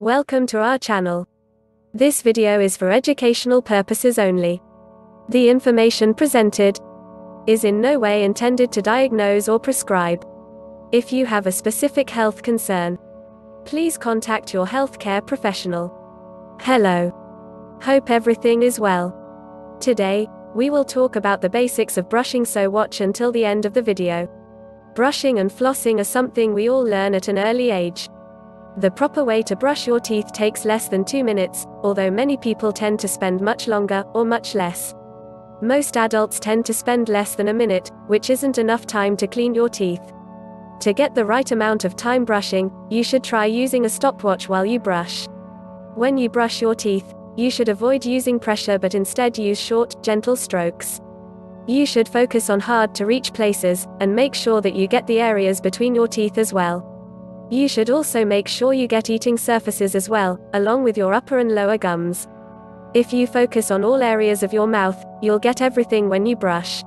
Welcome to our channel. This video is for educational purposes only. The information presented is in no way intended to diagnose or prescribe. If you have a specific health concern, please contact your healthcare professional. Hello. Hope everything is well. Today, we will talk about the basics of brushing so watch until the end of the video. Brushing and flossing are something we all learn at an early age. The proper way to brush your teeth takes less than 2 minutes, although many people tend to spend much longer, or much less. Most adults tend to spend less than a minute, which isn't enough time to clean your teeth. To get the right amount of time brushing, you should try using a stopwatch while you brush. When you brush your teeth, you should avoid using pressure but instead use short, gentle strokes. You should focus on hard to reach places, and make sure that you get the areas between your teeth as well. You should also make sure you get eating surfaces as well, along with your upper and lower gums. If you focus on all areas of your mouth, you'll get everything when you brush.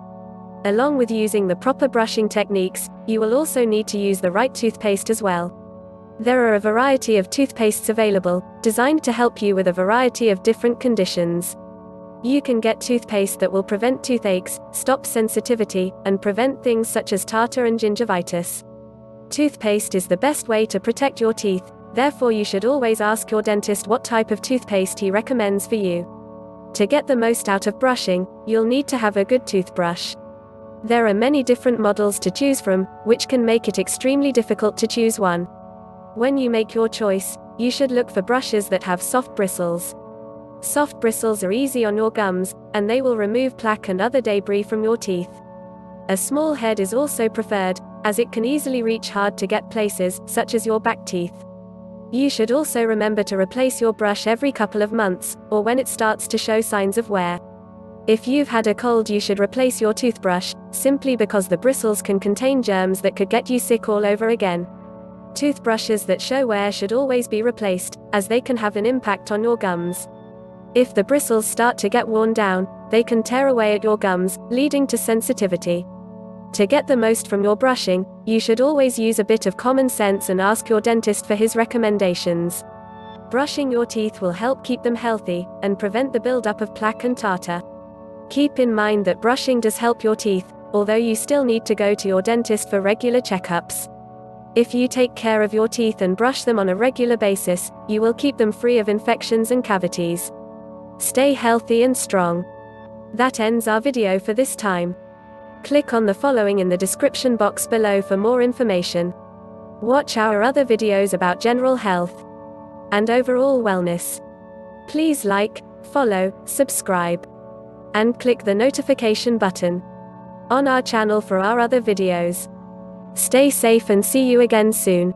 Along with using the proper brushing techniques, you will also need to use the right toothpaste as well. There are a variety of toothpastes available, designed to help you with a variety of different conditions. You can get toothpaste that will prevent toothaches, stop sensitivity, and prevent things such as tartar and gingivitis. Toothpaste is the best way to protect your teeth, Therefore, you should always ask your dentist what type of toothpaste he recommends for you. To get the most out of brushing, you'll need to have a good toothbrush. There are many different models to choose from, which can make it extremely difficult to choose one. When you make your choice, you should look for brushes that have soft bristles. Soft bristles are easy on your gums, and they will remove plaque and other debris from your teeth. A small head is also preferred, as it can easily reach hard to get places, such as your back teeth. You should also remember to replace your brush every couple of months, or when it starts to show signs of wear. If you've had a cold, you should replace your toothbrush, simply because the bristles can contain germs that could get you sick all over again. Toothbrushes that show wear should always be replaced, as they can have an impact on your gums. If the bristles start to get worn down, they can tear away at your gums, leading to sensitivity. To get the most from your brushing, you should always use a bit of common sense and ask your dentist for his recommendations. Brushing your teeth will help keep them healthy and prevent the buildup of plaque and tartar. Keep in mind that brushing does help your teeth, although you still need to go to your dentist for regular checkups. If you take care of your teeth and brush them on a regular basis, you will keep them free of infections and cavities. Stay healthy and strong. That ends our video for this time. Click on the following in the description box below for more information. Watch our other videos about general health and overall wellness. Please like, follow, subscribe, and click the notification button on our channel for our other videos. Stay safe and see you again soon.